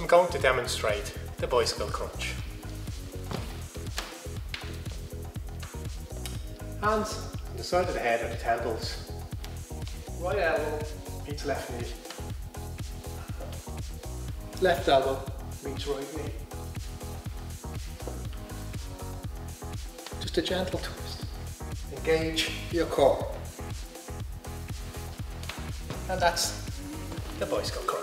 I'm going to demonstrate the bicycle crunch. Hands on the side of the head are the temples. Right elbow meets left knee. Left elbow meets right knee. Just a gentle twist. Engage your core. And that's the bicycle crunch.